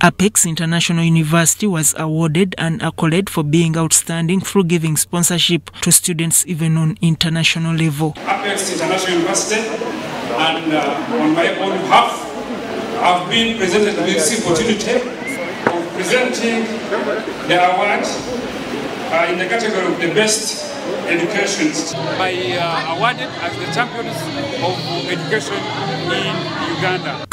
Apex International University was awarded an accolade for being outstanding through giving sponsorship to students even on international level. Apex International University and uh, on my own behalf I've been presented with this opportunity of presenting the award uh, in the category of the best education by uh, awarded as the champions of education in Uganda.